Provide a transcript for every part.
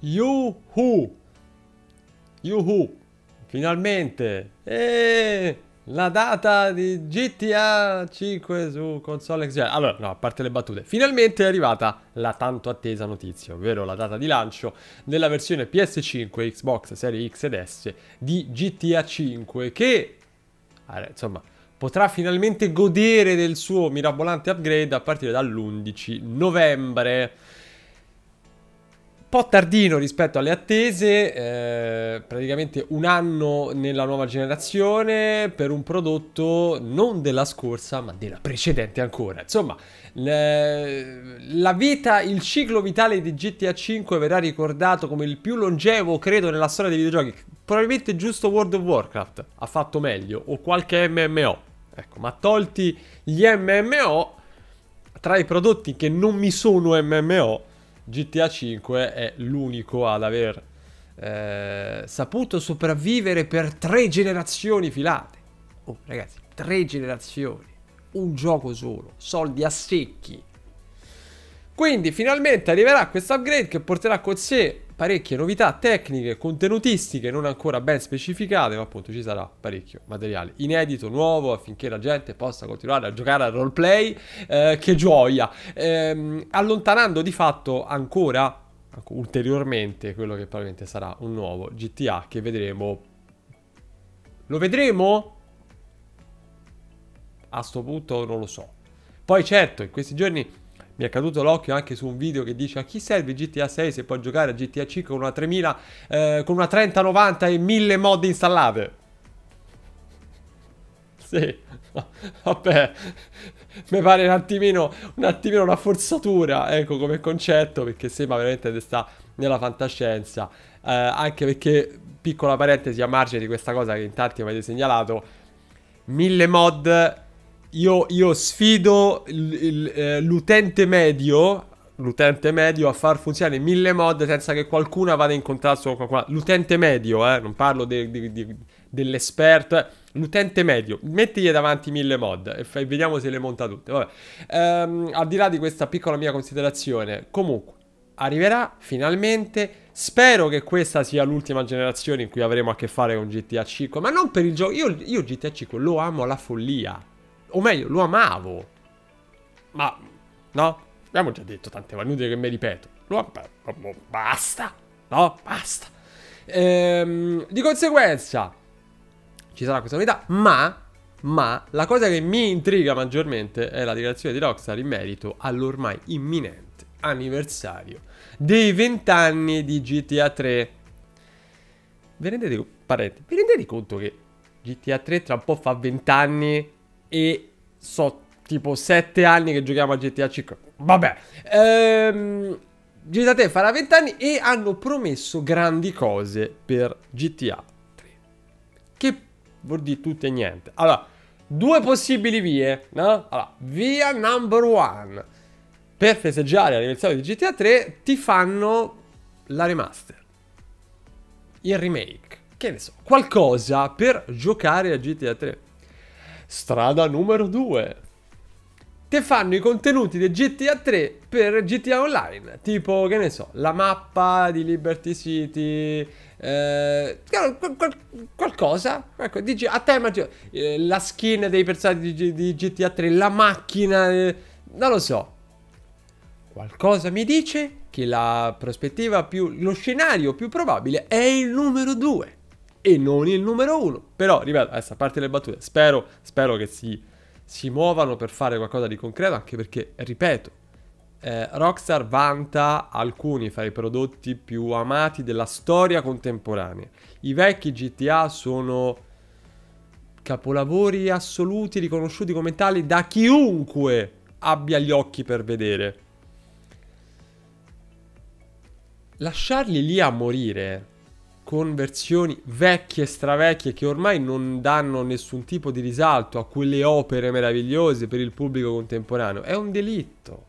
Yuhu! Yuhu! Finalmente! E la data di GTA 5 su console Gen. Allora, no, a parte le battute. Finalmente è arrivata la tanto attesa notizia, ovvero la data di lancio della versione PS5, Xbox Series X ed S di GTA 5 che, insomma, potrà finalmente godere del suo mirabolante upgrade a partire dall'11 novembre. Po' tardino rispetto alle attese, eh, praticamente un anno nella nuova generazione per un prodotto non della scorsa ma della precedente ancora. Insomma, le, la vita, il ciclo vitale di GTA 5 verrà ricordato come il più longevo, credo, nella storia dei videogiochi. Probabilmente giusto World of Warcraft ha fatto meglio, o qualche MMO. Ecco, ma tolti gli MMO, tra i prodotti che non mi sono MMO, GTA 5 è l'unico ad aver eh, saputo sopravvivere per tre generazioni filate. Oh, ragazzi, tre generazioni. Un gioco solo, soldi a secchi. Quindi finalmente arriverà questo upgrade che porterà con sé parecchie novità tecniche, contenutistiche non ancora ben specificate, ma appunto ci sarà parecchio materiale inedito, nuovo, affinché la gente possa continuare a giocare al roleplay. Eh, che gioia! Eh, allontanando di fatto ancora ulteriormente quello che probabilmente sarà un nuovo GTA che vedremo. Lo vedremo? A sto punto non lo so. Poi certo, in questi giorni mi è caduto l'occhio anche su un video che dice a chi serve GTA 6 se può giocare a GTA 5 con una 3000 eh, con una 3090 e 1000 mod installate? Sì vabbè mi pare un attimino un attimino una forzatura ecco come concetto perché sembra veramente che sta nella fantascienza. Eh, anche perché piccola parentesi a margine di questa cosa che in tanti avete segnalato 1000 mod io, io sfido eh, l'utente medio l'utente medio a far funzionare mille mod senza che qualcuno vada in contatto con qualcuno. L'utente medio, eh, non parlo de, de, de, dell'esperto, eh, l'utente medio, mettigli davanti mille mod e fai, vediamo se le monta tutte. Vabbè. Ehm, al di là di questa piccola mia considerazione, comunque, arriverà finalmente. Spero che questa sia l'ultima generazione in cui avremo a che fare con GTA 5, ma non per il gioco. Io, io GTA 5 lo amo alla follia. O meglio, lo amavo. Ma, no? Abbiamo già detto tante volte, inutile che mi ripeto. Lo am- basta, no? Basta. Ehm, di conseguenza, ci sarà questa novità, ma... Ma la cosa che mi intriga maggiormente è la dichiarazione di Rockstar in merito all'ormai imminente anniversario dei 20 anni di GTA 3. Vi rendete, vi rendete conto che GTA 3 tra un po' fa 20 anni e so tipo 7 anni che giochiamo a GTA 5. Vabbè. Ehm, GTA 3 farà 20 anni e hanno promesso grandi cose per GTA 3. Che vuol dire tutto e niente. Allora, due possibili vie, no? Allora, via number one. Per festeggiare l'anniversario di GTA 3 ti fanno la remaster. Il remake. Che ne so. Qualcosa per giocare a GTA 3. Strada numero 2. Te fanno i contenuti di GTA 3 per GTA Online. Tipo, che ne so, la mappa di Liberty City. Eh, qualcosa. Ecco, dici, a te immagino, eh, la skin dei personaggi di, di, GTA 3, la macchina. Eh, non lo so. Qualcosa mi dice che la prospettiva più. lo scenario più probabile è il numero 2 e non il numero uno. Però, ripeto, adesso a parte le battute, spero, spero che si, si muovano per fare qualcosa di concreto, anche perché, ripeto, eh, Rockstar vanta alcuni fra i prodotti più amati della storia contemporanea. I vecchi GTA sono capolavori assoluti riconosciuti come tali da chiunque abbia gli occhi per vedere. Lasciarli lì a morire con versioni vecchie, stravecchie, che ormai non danno nessun tipo di risalto a quelle opere meravigliose per il pubblico contemporaneo. È un delitto.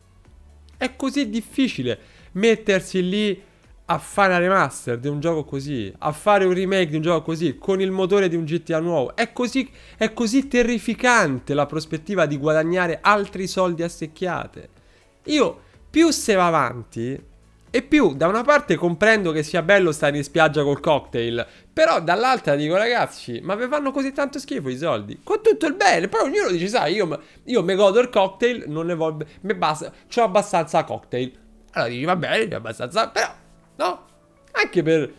È così difficile mettersi lì a fare una remaster di un gioco così, a fare un remake di un gioco così, con il motore di un GTA nuovo. È così, è così terrificante la prospettiva di guadagnare altri soldi a secchiate. Io, più se va avanti, E più, da una parte comprendo che sia bello stare in spiaggia col cocktail, però dall'altra dico ragazzi, ma vi fanno così tanto schifo i soldi? Con tutto il bene, poi ognuno dice, sai, io, io mi godo il cocktail, non ne voglio, mi basta, c'ho abbastanza cocktail. Allora dici, va bene, c'ho abbastanza, però, no? Anche per...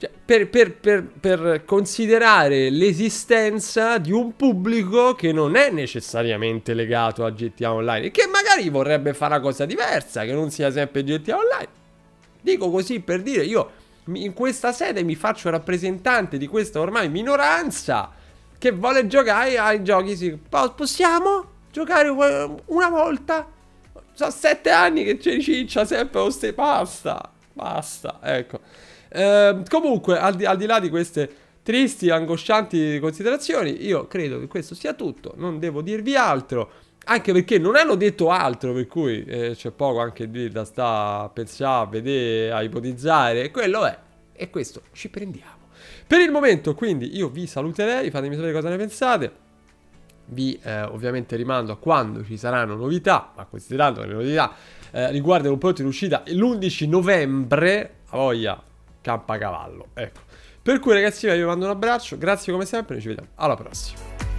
Cioè, per, per, per, per, considerare l'esistenza di un pubblico che non è necessariamente legato a GTA Online e che magari vorrebbe fare una cosa diversa, che non sia sempre GTA Online. Dico così per dire, io in questa sede mi faccio rappresentante di questa ormai minoranza che vuole giocare ai giochi. Sì. Possiamo giocare una volta? Sono sette anni che ci ciccia sempre con ste pasta. Basta, ecco. Eh, comunque, al di, al di, là di queste tristi, angoscianti considerazioni, io credo che questo sia tutto. Non devo dirvi altro. Anche perché non hanno detto altro, per cui eh, c'è poco anche di da sta a pensare, a vedere, a ipotizzare. Quello è. E questo ci prendiamo. Per il momento, quindi, io vi saluterei. Fatemi sapere cosa ne pensate. Vi eh, ovviamente rimando a quando ci saranno novità, ma considerando che le novità eh, riguardano un prodotto in uscita l'11 novembre, a voglia Campacavallo. Ecco. Per cui ragazzi vi mando un abbraccio, grazie come sempre, ci vediamo alla prossima.